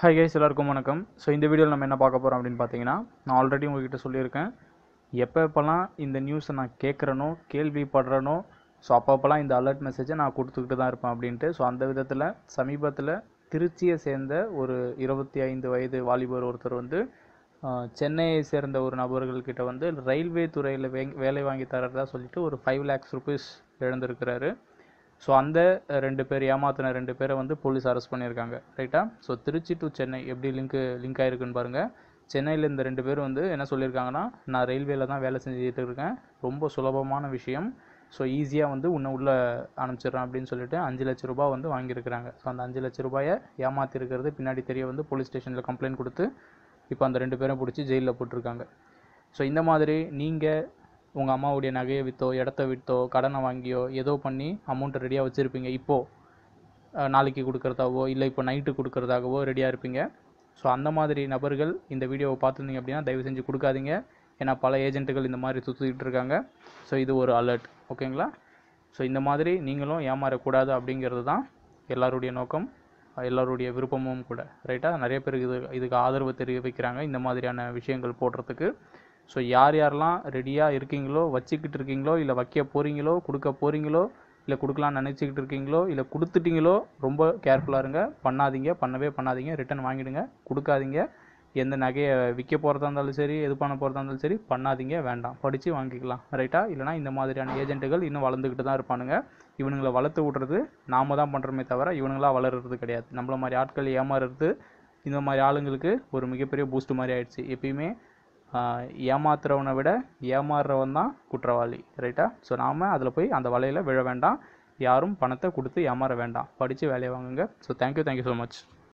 Hi guys எல்லாருக்கும் வணக்கம். So இந்த வீடியோவில் நம்ம என்ன பார்க்க போகிறோம் அப்படின்னு பார்த்தீங்கன்னா நான் ஆல்ரெடி உங்ககிட்ட சொல்லியிருக்கேன். எப்போ எப்போல்லாம் இந்த நியூஸை நான் கேட்குறேனோ கேள்விப்படுறேனோ ஸோ அப்பப்போலாம் இந்த அலர்ட் மெசேஜை நான் கொடுத்துக்கிட்டு தான் இருப்பேன் அப்படின்ட்டு ஸோ அந்த விதத்தில் சமீபத்தில் திருச்சியை சேர்ந்த ஒரு இருபத்தி ஐந்து வயது வாலிபர் ஒருத்தர் வந்து சென்னையை சேர்ந்த ஒரு நபர்கள்கிட்ட வந்து ரயில்வே துறையில் வே வேலை வாங்கி தரதா சொல்லிட்டு ஒரு ஃபைவ் லேக்ஸ் ருபீஸ் இழந்திருக்கிறாரு. ஸோ அந்த ரெண்டு பேர் ஏமாத்தின ரெண்டு பேரை வந்து போலீஸ் அரெஸ்ட் பண்ணியிருக்காங்க. ரைட்டா ஸோ திருச்சி டு சென்னை எப்படி லிங்க் லிங்க் ஆகிருக்குன்னு பாருங்கள் சென்னையில் இந்த ரெண்டு பேரும் வந்து என்ன சொல்லியிருக்காங்கன்னா நான் ரயில்வேல தான் வேலை செஞ்சுட்டு இருக்கேன். ரொம்ப சுலபமான விஷயம். ஸோ ஈஸியாக வந்து உன்னை உள்ளே அனுப்பிச்சிடுறேன் அப்படின்னு சொல்லிட்டு அஞ்சு லட்ச ரூபாய் வந்து வாங்கியிருக்கிறாங்க. ஸோ அந்த அஞ்சு லட்ச ரூபாயை ஏமாத்திருக்கிறது பின்னாடி தெரிய வந்து போலீஸ் ஸ்டேஷனில் கம்ப்ளைண்ட் கொடுத்து இப்போ அந்த ரெண்டு பேரும் பிடிச்சி ஜெயிலில் போட்டிருக்காங்க. ஸோ இந்த மாதிரி நீங்கள் உங்கள் அம்மாவுடைய நகையை விற்றோ இடத்த விற்றோ கடனை வாங்கியோ ஏதோ பண்ணி அமௌண்ட்டை ரெடியாக வச்சுருப்பீங்க. இப்போது நாளைக்கு கொடுக்குறதாவோ இல்லை இப்போ நைட்டு கொடுக்குறதாகவோ ரெடியாக இருப்பீங்க. ஸோ அந்த மாதிரி நபர்கள் இந்த வீடியோவை பார்த்துருந்தீங்க அப்படின்னா தயவு செஞ்சு கொடுக்காதீங்க. ஏன்னா பல ஏஜென்ட்டுகள் இந்த மாதிரி சுற்றிக்கிட்டு இருக்காங்க. ஸோ இது ஒரு அலர்ட் ஓகேங்களா ஸோ இந்த மாதிரி நீங்களும் ஏமாறக்கூடாது அப்படிங்கிறது தான் எல்லாருடைய நோக்கம். எல்லாருடைய விருப்பமும் கூட. ரைட்டாக நிறைய பேருக்கு இது இதுக்கு ஆதரவு தெரிவிக்கிறாங்க. இந்த மாதிரியான விஷயங்கள் போடுறதுக்கு. ஸோ யார் யாரெல்லாம் ரெடியாக இருக்கீங்களோ வச்சுக்கிட்டு இருக்கீங்களோ இல்லை வைக்க போகிறீங்களோ கொடுக்க போகிறீங்களோ இல்லை கொடுக்கலாம்னு நினச்சிக்கிட்டு இருக்கீங்களோ இல்லை கொடுத்துட்டீங்களோ ரொம்ப கேர்ஃபுல்லாக இருங்க. பண்ணாதீங்க பண்ணவே பண்ணாதீங்க. ரிட்டர்ன் வாங்கிடுங்க. கொடுக்காதீங்க. எந்த நகையை விற்க போகிறதா இருந்தாலும் சரி எது பண்ண போகிறதா இருந்தாலும் சரி பண்ணாதீங்க. வேண்டாம். படித்து வாங்கிக்கலாம். ரைட்டா இல்லைனா இந்த மாதிரியான ஏஜென்ட்டுகள் இன்னும் வளர்ந்துக்கிட்டு தான் இருப்பானுங்க. இவனுங்களை வளர்த்து விட்றது நாம தான் பண்ணுறோமே தவிர இவனுங்களா வளர்றது கிடையாது. நம்மள மாதிரி ஆட்கள் ஏமாறுறது இந்த மாதிரி ஆளுங்களுக்கு ஒரு மிகப்பெரிய பூஸ்ட் மாதிரி ஆயிடுச்சு. எப்பயுமே ஏமாத்துறவனை விட ஏமாறுறவன் தான் குற்றவாளி ரைட்டா ஸோ நாம் அதில் போய் அந்த வலையில் விழ வேண்டாம். யாரும் பணத்தை கொடுத்து ஏமாற வேண்டாம். படித்து வேலையை வாங்குங்க. So thank you thank you so much